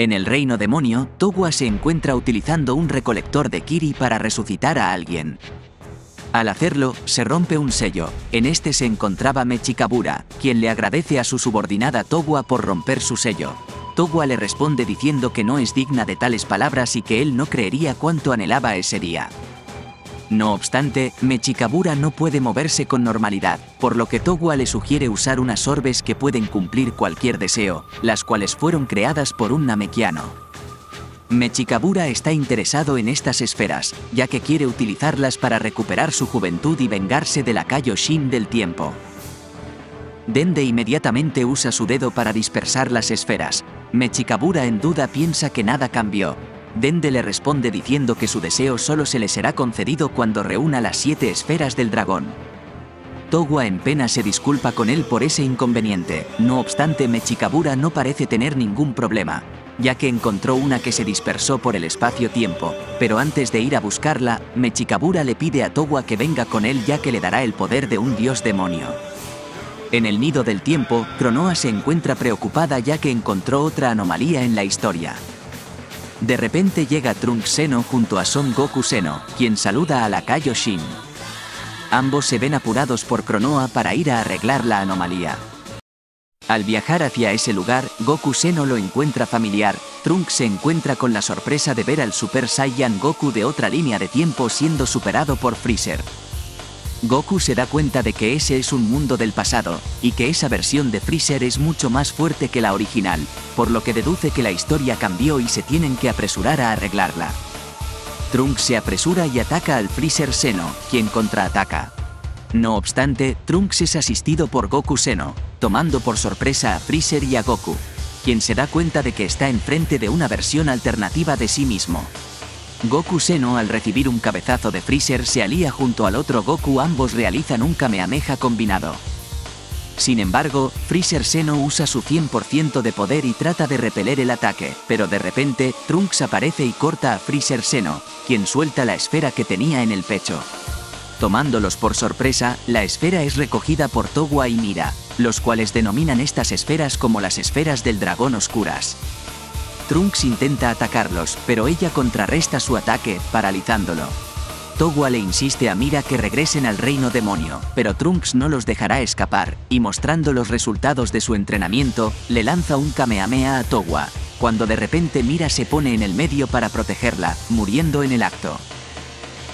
En el reino demonio, Togua se encuentra utilizando un recolector de Kiri para resucitar a alguien. Al hacerlo, se rompe un sello. En este se encontraba Mechikabura, quien le agradece a su subordinada Togua por romper su sello. Togua le responde diciendo que no es digna de tales palabras y que él no creería cuánto anhelaba ese día. No obstante, Mechikabura no puede moverse con normalidad, por lo que Togua le sugiere usar unas orbes que pueden cumplir cualquier deseo, las cuales fueron creadas por un Namekiano. Mechikabura está interesado en estas esferas, ya que quiere utilizarlas para recuperar su juventud y vengarse de la Kaioshin del tiempo. Dende inmediatamente usa su dedo para dispersar las esferas. Mechikabura en duda piensa que nada cambió, Dende le responde diciendo que su deseo solo se le será concedido cuando reúna las siete esferas del dragón. Togua en pena se disculpa con él por ese inconveniente, no obstante Mechikabura no parece tener ningún problema, ya que encontró una que se dispersó por el espacio-tiempo, pero antes de ir a buscarla, Mechikabura le pide a Togua que venga con él ya que le dará el poder de un dios demonio. En el nido del tiempo, Cronoa se encuentra preocupada ya que encontró otra anomalía en la historia. De repente llega Trunks Seno junto a Son Goku Seno, quien saluda a la Kaioshin. Ambos se ven apurados por Cronoa para ir a arreglar la anomalía. Al viajar hacia ese lugar, Goku Seno lo encuentra familiar, Trunks se encuentra con la sorpresa de ver al Super Saiyan Goku de otra línea de tiempo siendo superado por Freezer. Goku se da cuenta de que ese es un mundo del pasado, y que esa versión de Freezer es mucho más fuerte que la original, por lo que deduce que la historia cambió y se tienen que apresurar a arreglarla. Trunks se apresura y ataca al Freezer Seno, quien contraataca. No obstante, Trunks es asistido por Goku Seno, tomando por sorpresa a Freezer y a Goku, quien se da cuenta de que está enfrente de una versión alternativa de sí mismo. Goku Seno al recibir un cabezazo de Freezer se alía junto al otro Goku ambos realizan un Kamehameha combinado. Sin embargo, Freezer Seno usa su 100% de poder y trata de repeler el ataque, pero de repente, Trunks aparece y corta a Freezer Seno, quien suelta la esfera que tenía en el pecho. Tomándolos por sorpresa, la esfera es recogida por Togua y Mira, los cuales denominan estas esferas como las esferas del dragón oscuras. Trunks intenta atacarlos, pero ella contrarresta su ataque, paralizándolo. Togua le insiste a Mira que regresen al reino demonio, pero Trunks no los dejará escapar, y mostrando los resultados de su entrenamiento, le lanza un Kamehameha a Togua, cuando de repente Mira se pone en el medio para protegerla, muriendo en el acto.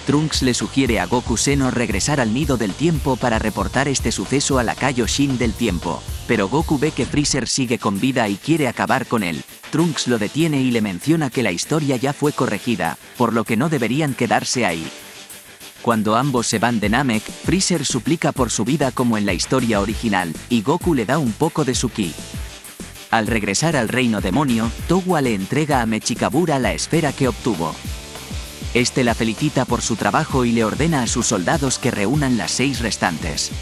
Trunks le sugiere a Goku Seno regresar al nido del tiempo para reportar este suceso a la Kaioshin del tiempo, pero Goku ve que Freezer sigue con vida y quiere acabar con él. Trunks lo detiene y le menciona que la historia ya fue corregida, por lo que no deberían quedarse ahí. Cuando ambos se van de Namek, Freezer suplica por su vida como en la historia original, y Goku le da un poco de su ki. Al regresar al reino demonio, Togua le entrega a Mechikabura la esfera que obtuvo. Este la felicita por su trabajo y le ordena a sus soldados que reúnan las seis restantes.